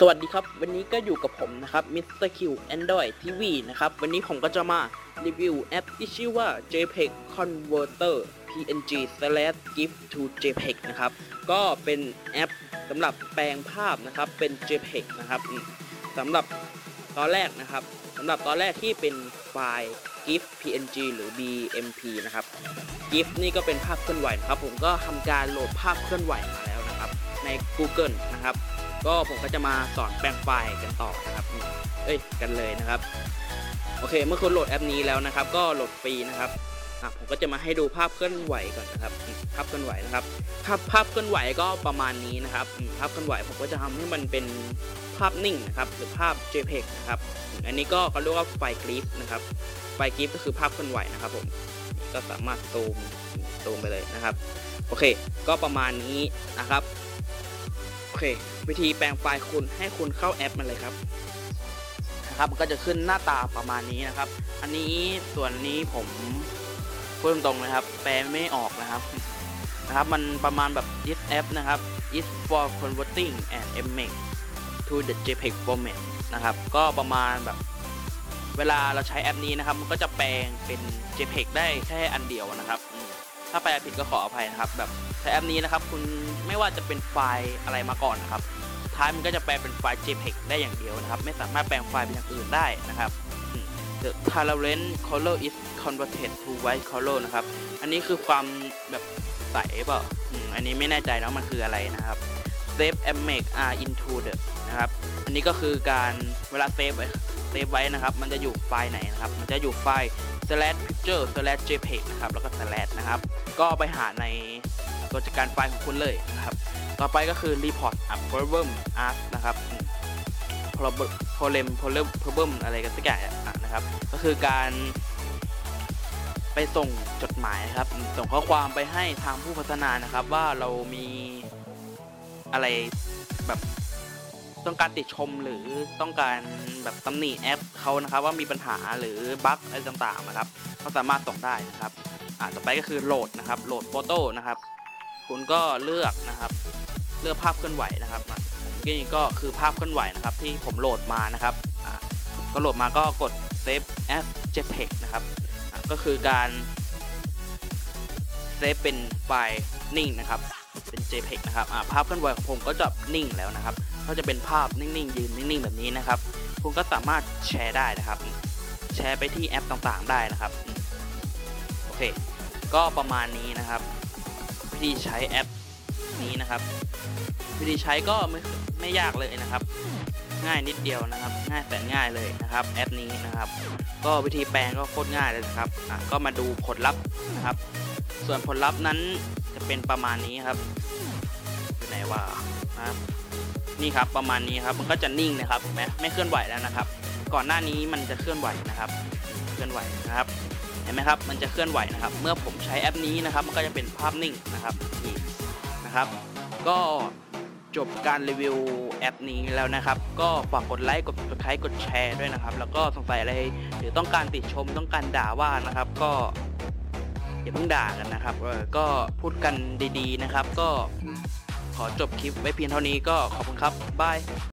สวัสดีครับ วันนี้ก็อยู่กับผมนะครับ Mr. Q Android TV นะครับ วันนี้ผมก็จะมารีวิวแอปที่ชื่อว่า JPEG Converter PNG slash GIF to JPEG นะครับ ก็เป็นแอปสำหรับแปลงภาพนะครับ เป็น JPEG นะครับสำหรับตอนแรกนะครับสำหรับตอนแรกที่เป็นไฟล์ GIF PNG หรือ BMP นะครับ GIF นี่ก็เป็นภาพเคลื่อนไหวนะครับ ผมก็ทำการโหลดภาพเคลื่อนไหวมาแล้วนะครับ ใน Google นะครับ ก็ผมก็จะมาสอนแปลงไฟล์กันต่อนะครับ เอ้ย กันเลยนะครับ โอเค เมื่อคุณโหลดแอปนี้แล้วนะครับ ก็โหลดฟรีนะครับอะผมก็จะมาให้ดูภาพเคลื่อนไหวก่อนนะครับ ภาพเคลื่อนไหวนะครับ ภาพภาพเคลื่อนไหวก็ประมาณนี้นะครับ ภาพเคลื่อนไหวผมก็จะทำให้มันเป็นภาพนิ่งนะครับหรือภาพ JPEG นะครับ อันนี้ก็เขาเรียกว่าไฟล์กริฟนะครับ ไฟล์กริฟก็คือภาพเคลื่อนไหวนะครับผม ก็สามารถซูมซูมไปเลยนะครับ โอเค ก็ประมาณนี้นะครับ เค วิธีแปลงไฟล์คุณให้คุณเข้าแอปมันเลยครับนะครับมันก็จะขึ้นหน้าตาประมาณนี้นะครับ อันนี้ส่วนนี้ผมพูดตรงๆนะครับ แปลไม่ออกนะครับนะครับ มันประมาณแบบ this app นะครับ is for converting an image to the JPEG format นะครับ ก็ประมาณแบบ เวลาเราใช้แอปนี้นะครับ มันก็จะแปลงเป็น JPEG ได้แค่อันเดียวนะครับ ถ้าแปลผิดก็ขออภัยนะครับ แบบใช้แอปนี้นะครับ คุณไม่ว่าจะเป็นไฟล์อะไรมาก่อนนะครับ ท้ายมันก็จะแปลเป็นไฟล์ JPEG ได้อย่างเดียวนะครับ ไม่สามารถแปลงไฟล์เป็นอย่างอื่นได้นะครับอืม The transparent color is converted to white color นะครับ อันนี้คือความแบบใสเปล่าอ,อันนี้ไม่แน่ใจนะมันคืออะไรนะครับ save image are into the นะครับ อันนี้ก็คือการเวลา save ไว้ save ไว้นะครับ มันจะอยู่ไฟล์ไหนนะครับ มันจะอยู่ไฟล์ slash picture slash jpeg นะครับ แล้วก็ slash นะครับ ก็ไปหาในตัวจัดการไฟล์ของคุณเลยนะครับ ต่อไปก็คือ report a problem art นะครับ problem problem problem อะไรกันสักอย่างนะครับ ก็คือการไปส่งจดหมายนะครับ ส่งข้อความไปให้ทางผู้พัฒนานะครับ ว่าเรามีอะไรแบบ ต้องการติดชมหรือต้องการแบบตำหนิแอปเขานะครับ ว่ามีปัญหาหรือบั๊กอะไรต่างๆนะครับเขาสามารถส่งได้นะครับอ่าต่อไปก็คือโหลดนะครับโหลดโฟโต้นะครับ คุณก็เลือกนะครับ เลือกภาพเคลื่อนไหวนะครับอะนี่ก็คือภาพเคลื่อนไหวนะครับ ที่ผมโหลดมานะครับอ่าก็โหลดมาก็กด save as jpeg นะครับก็คือการเซฟเป็นไฟล์นิ่งนะครับ เป็น jpeg นะครับอ่าภาพเคลื่อนไหวของผมก็จะนิ่งแล้วนะครับ ก็จะเป็นภาพนิ่งๆ ยืนนิ่งๆ แบบนี้นะครับ คุณก็สามารถแชร์ได้นะครับ แชร์ไปที่แอปต่างๆ ได้นะครับ โอเค ก็ประมาณนี้นะครับ วิธีใช้แอปนี้นะครับ วิธีใช้ก็ไม่ไม่ยากเลยนะครับ ง่ายนิดเดียวนะครับ ง่ายแสนง่ายเลยนะครับ แอปนี้นะครับ ก็วิธีแปลงก็โคตรง่ายเลยนะครับอะก็มาดูผลลัพธ์นะครับ ส่วนผลลัพธ์นั้นจะเป็นประมาณนี้ครับอยู่ไหนว่านะครับ นี่ครับประมาณนี้ครับมันก็จะนิ่งนะครับเห็นไหมไม่เคลื่อนไหวแล้วนะครับ ก่อนหน้านี้มันจะเคลื่อนไหวนะครับเคลื่อนไหวนะครับเห็นไหมครับมันจะเคลื่อนไหวนะครับ เมื่อผมใช้แอปนี้นะครับ มันก็จะเป็นภาพนิ่งนะครับนี่นะครับ ก็จบการรีวิวแอปนี้แล้วนะครับ ก็ฝากกดไลค์กด subscribe กดแชร์ด้วยนะครับ แล้วก็สงสัยอะไรหรือต้องการติชมต้องการด่าว่านะครับ ก็อย่าเพิ่งด่ากันนะครับก็พูดกันดีๆนะครับ ก็ ขอจบคลิปไว้เพียงเท่านี้ก็ขอบคุณครับบาย